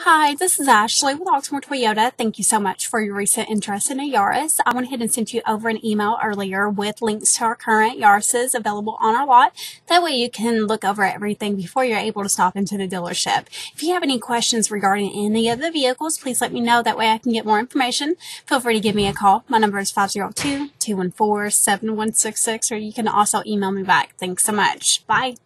Hi, this is Ashley with Oxmoor Toyota. Thank you so much for your recent interest in a Yaris. I went ahead and sent you over an email earlier with links to our current Yaris's available on our lot. That way you can look over everything before you're able to stop into the dealership. If you have any questions regarding any of the vehicles, please let me know. That way I can get more information. Feel free to give me a call. My number is 502-214-7166 or you can also email me back. Thanks so much. Bye.